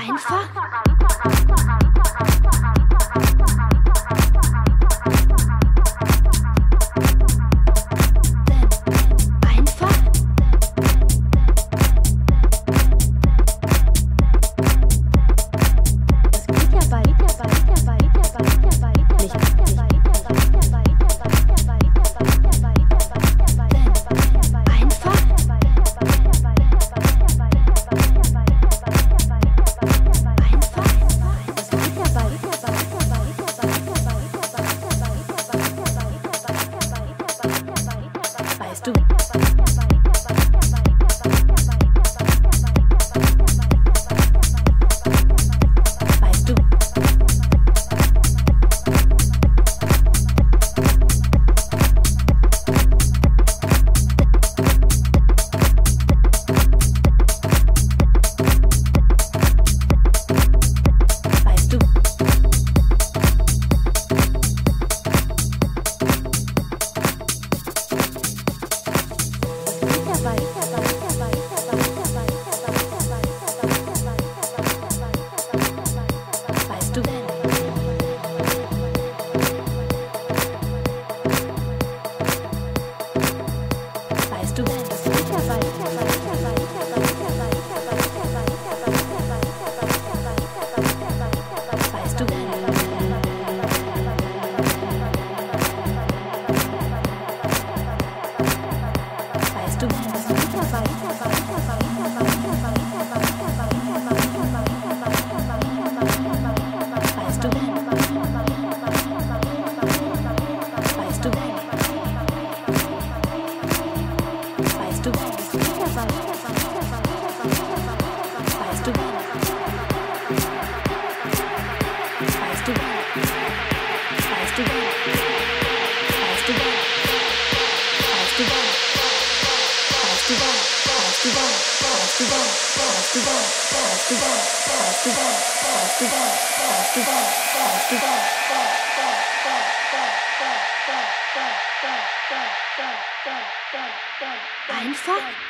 Einfach 释放释